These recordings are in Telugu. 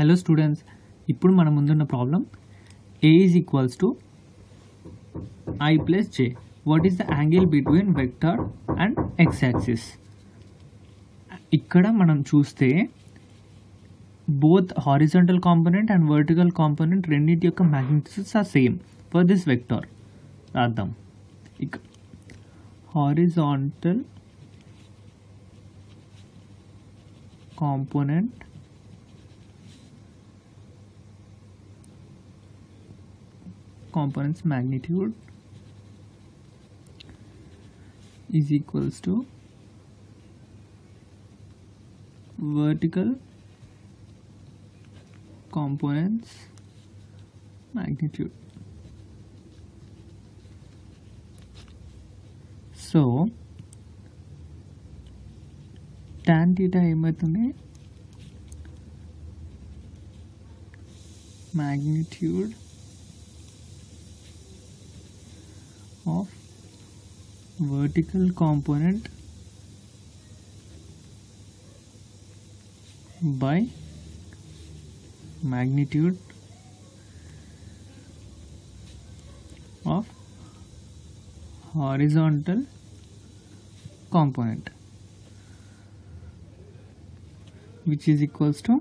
హలో స్టూడెంట్స్ ఇప్పుడు మన ముందున్న problem A is equals to I plus J what is the angle between vector and X axis ఇక్కడ మనం చూస్తే both horizontal component and vertical component రెండింటి యొక్క magnitudes are same for this vector రాద్దాం. ఇక horizontal component components magnitude is equals to vertical components magnitude so tan theta ఏమవుతుంది magnitude of vertical component by magnitude of horizontal component which is equals to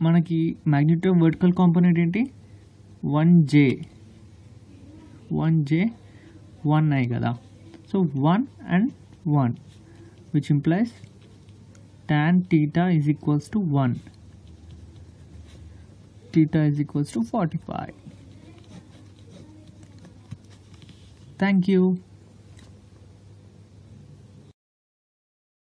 మనకి మ్యాగ్నిట్యూడ్ ఆఫ్ వర్టికల్ కాంపోనెంట్ ఏంటి one J one J one I కదా so one and one which implies tan theta is equals to 1 theta is equals to 45 thank you